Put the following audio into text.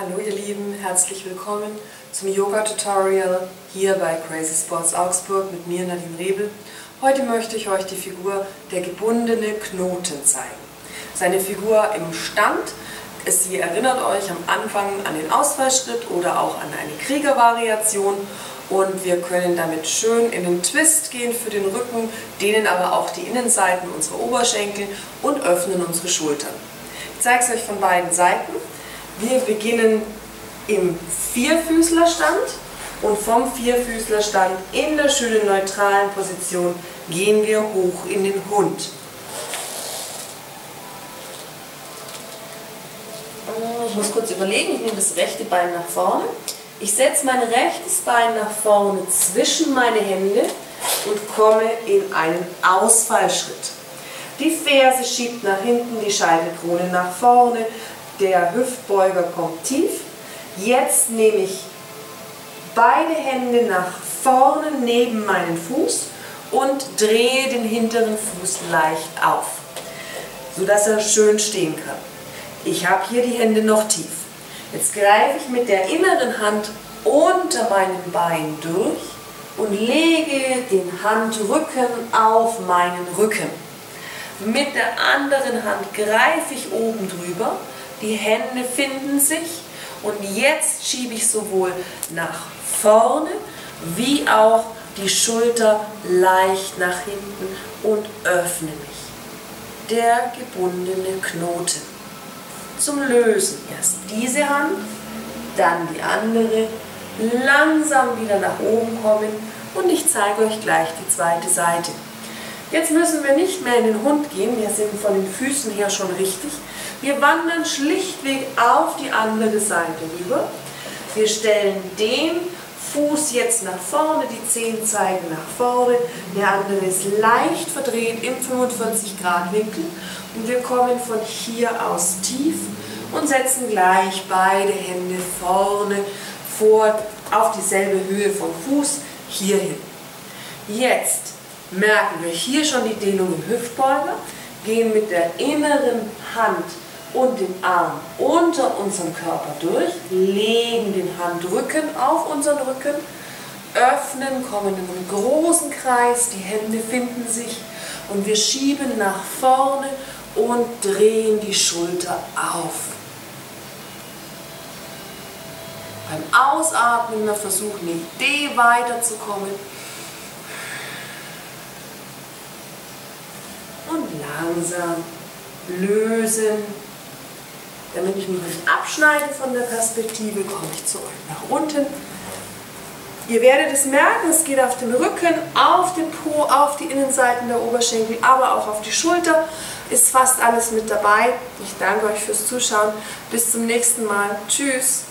Hallo ihr Lieben, herzlich willkommen zum Yoga-Tutorial hier bei Crazy Sports Augsburg mit mir Nadine Rebel. Heute möchte ich euch die Figur der gebundene Knoten zeigen. Seine Figur im Stand, sie erinnert euch am Anfang an den Ausfallschritt oder auch an eine Kriegervariation und wir können damit schön in den Twist gehen für den Rücken, dehnen aber auch die Innenseiten unserer Oberschenkel und öffnen unsere Schultern. Ich zeige es euch von beiden Seiten. Wir beginnen im Vierfüßlerstand und vom Vierfüßlerstand in der schönen neutralen Position gehen wir hoch in den Hund. Ich muss kurz überlegen, ich nehme das rechte Bein nach vorne. Ich setze mein rechtes Bein nach vorne zwischen meine Hände und komme in einen Ausfallschritt. Die Ferse schiebt nach hinten, die Scheitelkrone nach vorne, der Hüftbeuger kommt tief. Jetzt nehme ich beide Hände nach vorne neben meinen Fuß und drehe den hinteren Fuß leicht auf, sodass er schön stehen kann. Ich habe hier die Hände noch tief. Jetzt greife ich mit der inneren Hand unter meinem Bein durch und lege den Handrücken auf meinen Rücken. Mit der anderen Hand greife ich oben drüber die Hände finden sich und jetzt schiebe ich sowohl nach vorne wie auch die Schulter leicht nach hinten und öffne mich. Der gebundene Knoten. Zum Lösen erst diese Hand, dann die andere, langsam wieder nach oben kommen und ich zeige euch gleich die zweite Seite. Jetzt müssen wir nicht mehr in den Hund gehen, wir sind von den Füßen her schon richtig. Wir wandern schlichtweg auf die andere Seite rüber. Wir stellen den Fuß jetzt nach vorne, die Zehen zeigen nach vorne, der andere ist leicht verdreht im 45 Grad Winkel und wir kommen von hier aus tief und setzen gleich beide Hände vorne vor auf dieselbe Höhe vom Fuß hier hin. Jetzt merken wir hier schon die Dehnung im Hüftbeuger, gehen mit der inneren Hand und den Arm unter unserem Körper durch, legen den Handrücken auf unseren Rücken, öffnen, kommen in einen großen Kreis, die Hände finden sich und wir schieben nach vorne und drehen die Schulter auf. Beim Ausatmen wir versuchen nicht D weiterzukommen und langsam lösen. Damit ich mich nicht abschneide von der Perspektive, komme ich zurück nach unten. Ihr werdet es merken, es geht auf den Rücken, auf den Po, auf die Innenseiten der Oberschenkel, aber auch auf die Schulter. Ist fast alles mit dabei. Ich danke euch fürs Zuschauen. Bis zum nächsten Mal. Tschüss.